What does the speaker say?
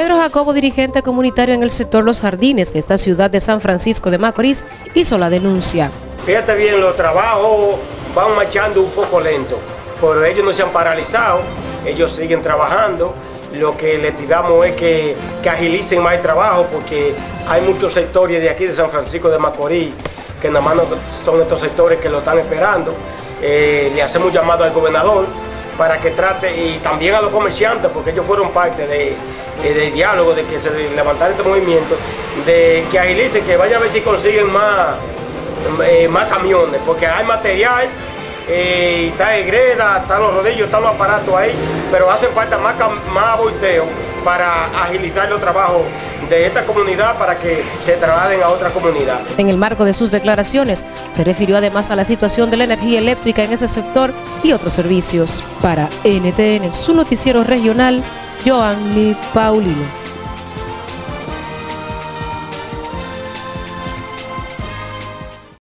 Pedro Jacobo, dirigente comunitario en el sector Los Jardines de esta ciudad de San Francisco de Macorís, hizo la denuncia. Fíjate bien, los trabajos van marchando un poco lento, pero ellos no se han paralizado, ellos siguen trabajando. Lo que le pidamos es que, que agilicen más el trabajo porque hay muchos sectores de aquí de San Francisco de Macorís que nada más son estos sectores que lo están esperando. Eh, le hacemos llamado al gobernador para que trate, y también a los comerciantes, porque ellos fueron parte de, del diálogo, de que se levantara este movimiento, de que agilicen, que vayan a ver si consiguen más, eh, más camiones, porque hay material, eh, está el greda, están los rodillos, están los aparatos ahí, pero hace falta más, más para agilizar los trabajos de esta comunidad para que se trasladen a otra comunidad. En el marco de sus declaraciones, se refirió además a la situación de la energía eléctrica en ese sector y otros servicios. Para NTN, su noticiero regional, Joanny Paulino.